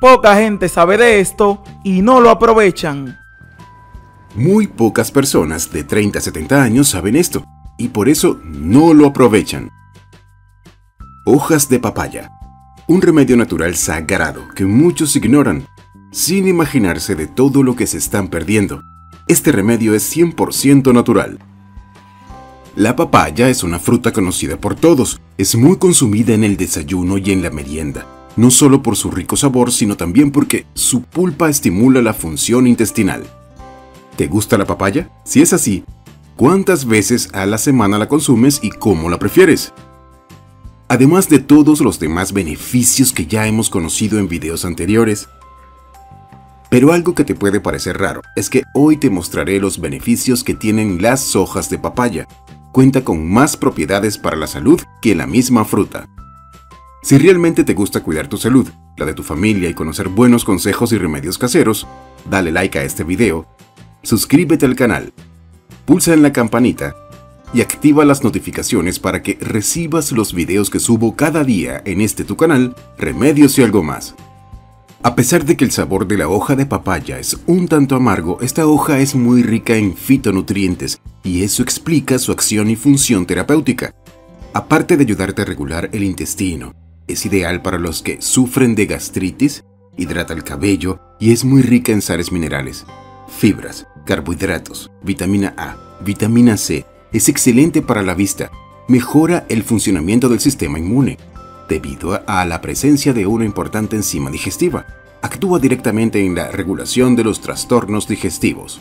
Poca gente sabe de esto y no lo aprovechan. Muy pocas personas de 30 a 70 años saben esto y por eso no lo aprovechan. Hojas de papaya. Un remedio natural sagrado que muchos ignoran, sin imaginarse de todo lo que se están perdiendo. Este remedio es 100% natural. La papaya es una fruta conocida por todos. Es muy consumida en el desayuno y en la merienda, no solo por su rico sabor, sino también porque su pulpa estimula la función intestinal. ¿Te gusta la papaya? Si es así, ¿cuántas veces a la semana la consumes y cómo la prefieres? Además de todos los demás beneficios que ya hemos conocido en videos anteriores, pero algo que te puede parecer raro es que hoy te mostraré los beneficios que tienen las hojas de papaya. Cuenta con más propiedades para la salud que la misma fruta. Si realmente te gusta cuidar tu salud, la de tu familia y conocer buenos consejos y remedios caseros, dale like a este video, suscríbete al canal, pulsa en la campanita y activa las notificaciones para que recibas los videos que subo cada día en este tu canal, Remedios y algo más. A pesar de que el sabor de la hoja de papaya es un tanto amargo, esta hoja es muy rica en fitonutrientes y eso explica su acción y función terapéutica. Aparte de ayudarte a regular el intestino, es ideal para los que sufren de gastritis, hidrata el cabello y es muy rica en sales minerales, fibras, carbohidratos, vitamina A, vitamina C, es excelente para la vista, mejora el funcionamiento del sistema inmune, debido a la presencia de una importante enzima digestiva. Actúa directamente en la regulación de los trastornos digestivos.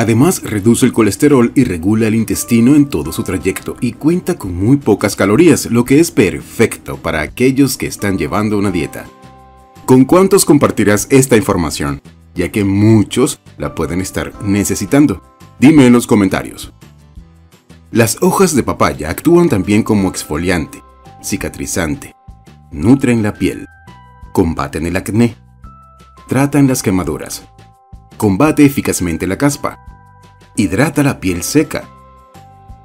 Además, reduce el colesterol y regula el intestino en todo su trayecto y cuenta con muy pocas calorías, lo que es perfecto para aquellos que están llevando una dieta. ¿Con cuántos compartirás esta información? Ya que muchos la pueden estar necesitando. Dime en los comentarios. Las hojas de papaya actúan también como exfoliante, cicatrizante, nutren la piel, combaten el acné, tratan las quemaduras, combate eficazmente la caspa, hidrata la piel seca,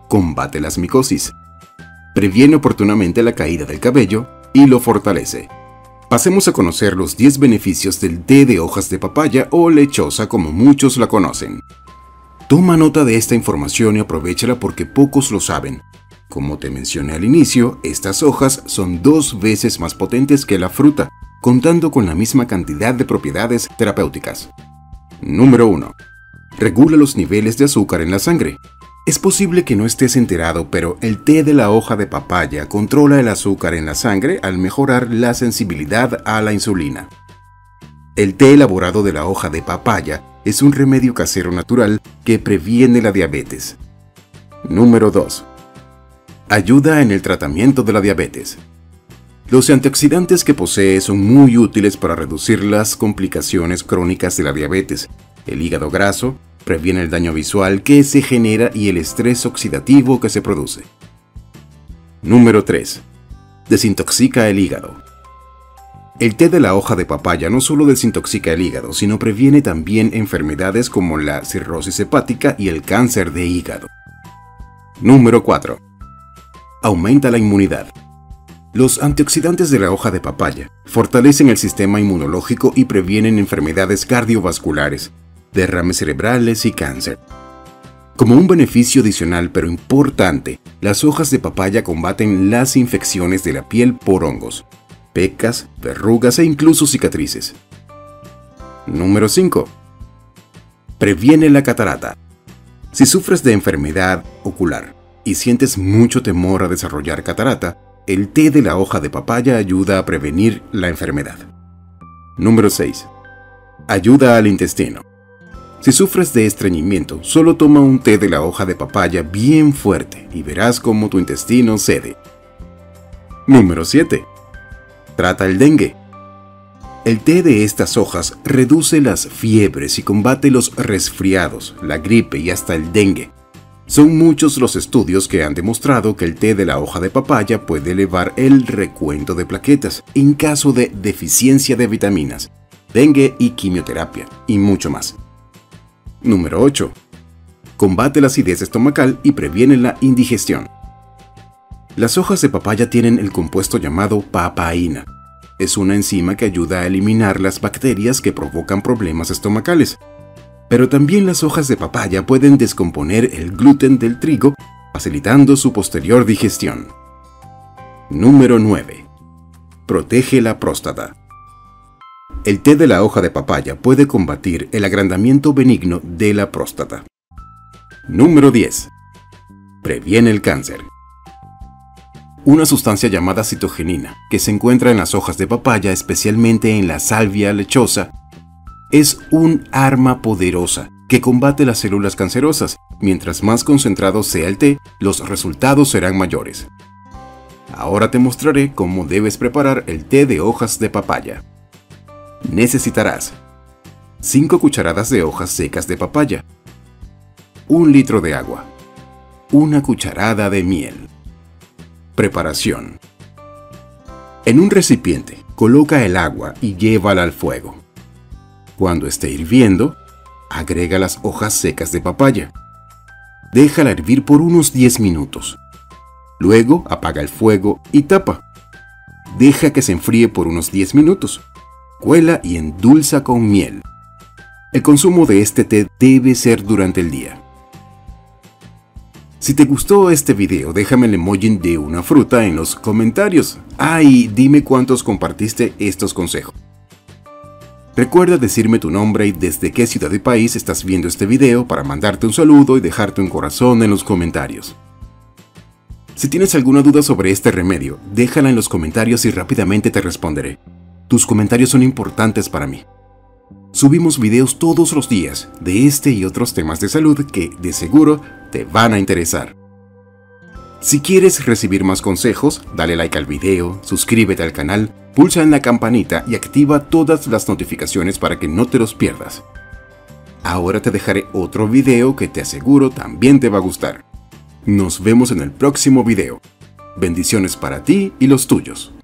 combate las micosis, previene oportunamente la caída del cabello y lo fortalece. Pasemos a conocer los 10 beneficios del té de hojas de papaya o lechosa como muchos la conocen. Toma nota de esta información y aprovechala porque pocos lo saben. Como te mencioné al inicio, estas hojas son dos veces más potentes que la fruta, contando con la misma cantidad de propiedades terapéuticas. Número 1. Regula los niveles de azúcar en la sangre. Es posible que no estés enterado, pero el té de la hoja de papaya controla el azúcar en la sangre al mejorar la sensibilidad a la insulina. El té elaborado de la hoja de papaya es un remedio casero natural que previene la diabetes. Número 2 Ayuda en el tratamiento de la diabetes. Los antioxidantes que posee son muy útiles para reducir las complicaciones crónicas de la diabetes. El hígado graso previene el daño visual que se genera y el estrés oxidativo que se produce. Número 3. Desintoxica el hígado. El té de la hoja de papaya no solo desintoxica el hígado, sino previene también enfermedades como la cirrosis hepática y el cáncer de hígado. Número 4 aumenta la inmunidad. Los antioxidantes de la hoja de papaya fortalecen el sistema inmunológico y previenen enfermedades cardiovasculares, derrames cerebrales y cáncer. Como un beneficio adicional pero importante, las hojas de papaya combaten las infecciones de la piel por hongos, pecas, verrugas e incluso cicatrices. Número 5. Previene la catarata. Si sufres de enfermedad ocular, y sientes mucho temor a desarrollar catarata, el té de la hoja de papaya ayuda a prevenir la enfermedad. Número 6. Ayuda al intestino. Si sufres de estreñimiento, solo toma un té de la hoja de papaya bien fuerte y verás cómo tu intestino cede. Número 7. Trata el dengue. El té de estas hojas reduce las fiebres y combate los resfriados, la gripe y hasta el dengue. Son muchos los estudios que han demostrado que el té de la hoja de papaya puede elevar el recuento de plaquetas en caso de deficiencia de vitaminas, dengue y quimioterapia, y mucho más. Número 8. Combate la acidez estomacal y previene la indigestión. Las hojas de papaya tienen el compuesto llamado papaína. es una enzima que ayuda a eliminar las bacterias que provocan problemas estomacales. Pero también las hojas de papaya pueden descomponer el gluten del trigo, facilitando su posterior digestión. Número 9. Protege la próstata. El té de la hoja de papaya puede combatir el agrandamiento benigno de la próstata. Número 10. Previene el cáncer. Una sustancia llamada citogenina, que se encuentra en las hojas de papaya, especialmente en la salvia lechosa, es un arma poderosa que combate las células cancerosas. Mientras más concentrado sea el té, los resultados serán mayores. Ahora te mostraré cómo debes preparar el té de hojas de papaya. Necesitarás 5 cucharadas de hojas secas de papaya, 1 litro de agua, una cucharada de miel. Preparación. En un recipiente, coloca el agua y llévala al fuego. Cuando esté hirviendo, agrega las hojas secas de papaya. Déjala hervir por unos 10 minutos. Luego apaga el fuego y tapa. Deja que se enfríe por unos 10 minutos. Cuela y endulza con miel. El consumo de este té debe ser durante el día. Si te gustó este video, déjame el emoji de una fruta en los comentarios. Ah, dime cuántos compartiste estos consejos. Recuerda decirme tu nombre y desde qué ciudad y país estás viendo este video para mandarte un saludo y dejarte un corazón en los comentarios. Si tienes alguna duda sobre este remedio, déjala en los comentarios y rápidamente te responderé. Tus comentarios son importantes para mí. Subimos videos todos los días de este y otros temas de salud que, de seguro, te van a interesar. Si quieres recibir más consejos, dale like al video, suscríbete al canal, pulsa en la campanita y activa todas las notificaciones para que no te los pierdas. Ahora te dejaré otro video que te aseguro también te va a gustar. Nos vemos en el próximo video. Bendiciones para ti y los tuyos.